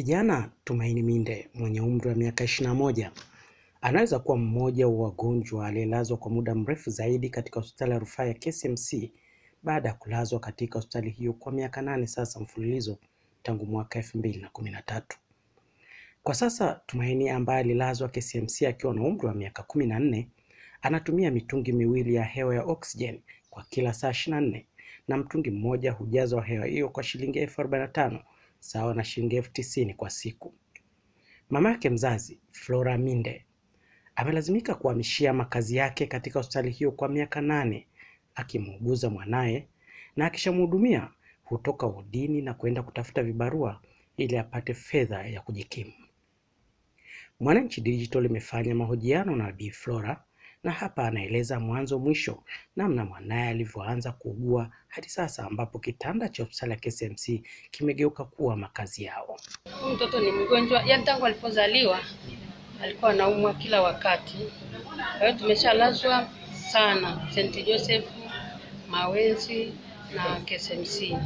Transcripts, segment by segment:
Kijana Tumaini Minde mwenye umri wa miaka ishirini na moja anaweza kuwa mmoja wa wagonjwa aliyelazwa kwa muda mrefu zaidi katika hospitali ya rufaa ya KCMC baada ya kulazwa katika hospitali hiyo kwa miaka nane sasa mfululizo tangu mwaka elfu mbili na kumi na tatu. Kwa sasa Tumaini ambaye alilazwa KCMC akiwa na umri wa miaka kumi na nne anatumia mitungi miwili ya hewa ya oxygen kwa kila saa ishirini na nne na mtungi mmoja hujazwa hewa hiyo kwa shilingi elfu arobaini na tano sawa na shilingi elfu tisini kwa siku. Mama yake mzazi Flora Minde amelazimika kuhamishia makazi yake katika hospitali hiyo kwa miaka nane akimuuguza mwanaye na akishamhudumia hutoka udini na kwenda kutafuta vibarua ili apate fedha ya kujikimu. Mwananchi Digital imefanya mahojiano na Bi Flora na hapa anaeleza mwanzo mwisho namna mwanaye alivyoanza kuugua hadi sasa ambapo kitanda cha hospitali ya KCMC kimegeuka kuwa makazi yao. Mtoto ni mgonjwa, yaani tangu alipozaliwa alikuwa anaumwa kila wakati. Kwa hiyo tumeshalazwa sana St. Joseph, Mawenzi na KCMC.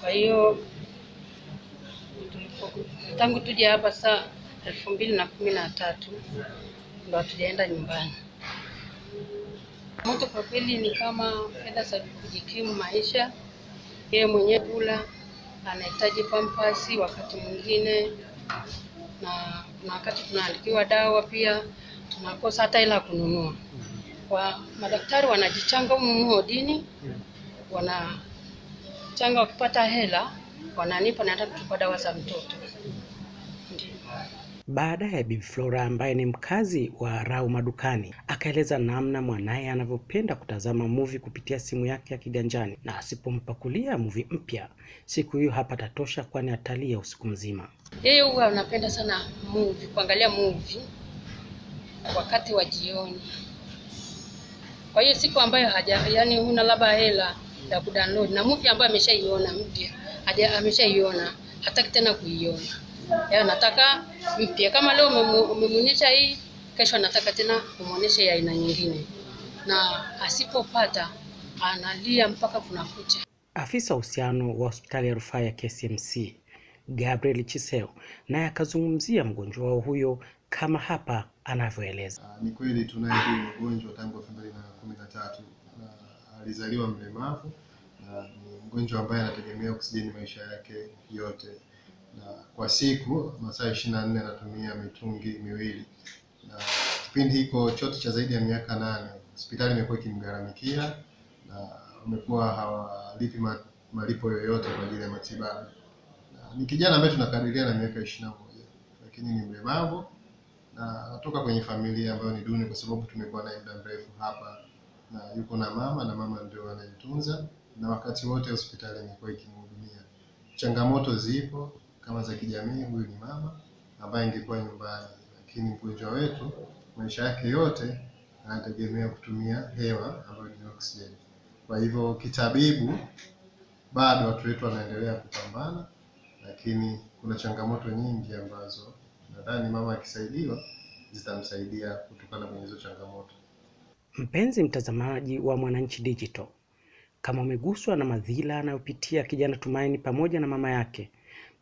Kwa hiyo tangu tuje hapa saa elfu mbili na kumi na tatu ndo hatujaenda nyumbani. Moto kwa kweli ni kama fedha za kujikimu maisha, yeye mwenyewe kula, anahitaji pampasi wakati mwingine, na kuna wakati tunaandikiwa dawa pia tunakosa hata hela kununua. Kwa madaktari wanajichanga humu hodini, wanachanga, wakipata hela wananipa, naenda kuchukua dawa za mtoto. Baadaye Bibi Flora ambaye ni mkazi wa Rau Madukani akaeleza namna mwanaye anavyopenda kutazama movie kupitia simu yake ya kiganjani, na asipompakulia movie mpya siku hiyo hapatatosha, kwani atalia usiku mzima. Yeye huwa anapenda sana movie, kuangalia movie wakati wa jioni. Kwa hiyo siku ambayo haja, yani huna labda hela ya kudownload na movie ambayo ameshaiona mpya, ameshaiona, hataki tena kuiona. Yeye anataka mpya. Kama leo umemwonyesha hii, kesho anataka tena umwonyeshe ya aina nyingine, na asipopata analia mpaka kunakucha. Afisa uhusiano wa hospitali ya rufaa ya KCMC Gabriel Chiseo naye akazungumzia mgonjwa wao huyo kama hapa anavyoeleza. Ah, Ni kweli tunaye huyu mgonjwa tangu elfu mbili na kumi na tatu na alizaliwa mlemavu na ni mgonjwa ambaye anategemea oksijeni maisha yake yote, na kwa siku masaa ishirini na nne anatumia mitungi miwili, na kipindi hiko chote cha zaidi ya miaka nane hospitali imekuwa ikimgharamikia na wamekuwa hawalipi malipo yoyote kwa ajili ya matibabu. Ni kijana ambaye tunakadiria na miaka ishirini na moja lakini ni mlemavu na anatoka kwenye familia ambayo ni duni, kwa sababu tumekuwa naye muda mrefu hapa, na yuko na mama na mama ndio anayemtunza, na wakati wote hospitali imekuwa ikimhudumia. Changamoto zipo kama za kijamii, huyu ni mama ambaye ingekuwa nyumbani, lakini mgonjwa wetu maisha yake yote anategemea kutumia hewa ambayo ni oxygen. Kwa hivyo kitabibu, bado watu wetu wanaendelea kupambana, lakini kuna changamoto nyingi ambazo nadhani mama akisaidiwa zitamsaidia kutokana na hizo changamoto. Mpenzi mtazamaji wa Mwananchi Digital, kama umeguswa na madhila anayopitia kijana Tumaini pamoja na mama yake,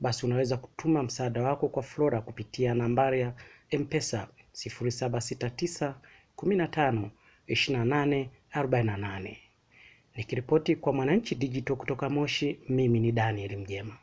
basi unaweza kutuma msaada wako kwa Flora kupitia nambari ya M-Pesa 0769 15 28 48. Nikiripoti kwa Mwananchi Digital kutoka Moshi, mimi ni Daniel Mjema.